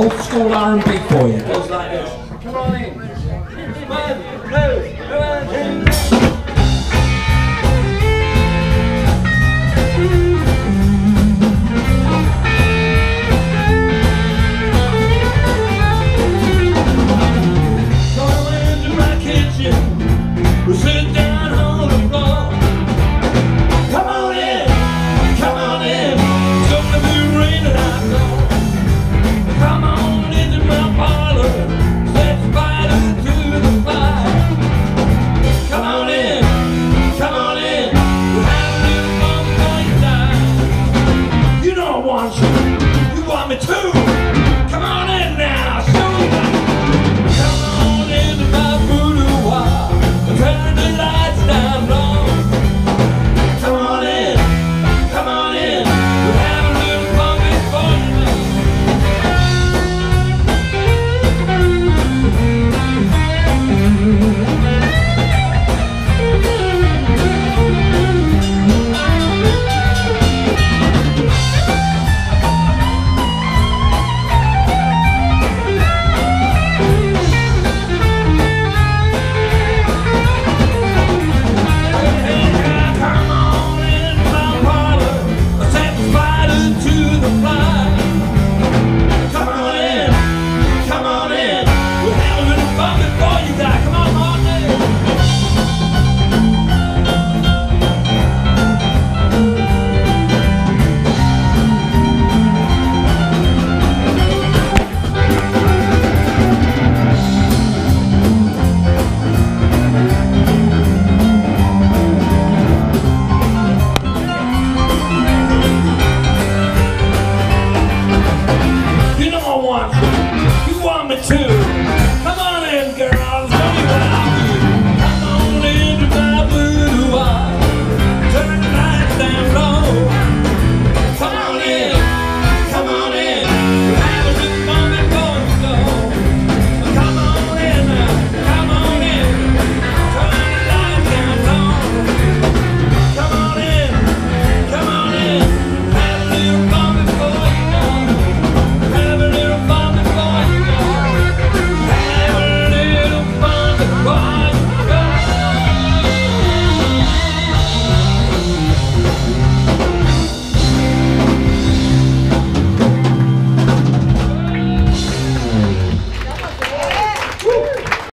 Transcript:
old school R&B for you. Come on in. One, two, one, two. Sit down. want you. You want me too.